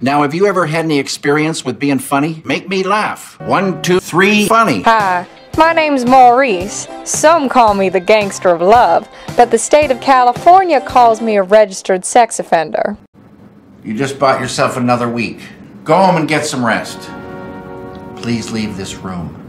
Now, have you ever had any experience with being funny? Make me laugh. One, two, three, funny. Hi, my name's Maurice. Some call me the gangster of love, but the state of California calls me a registered sex offender. You just bought yourself another week. Go home and get some rest. Please leave this room.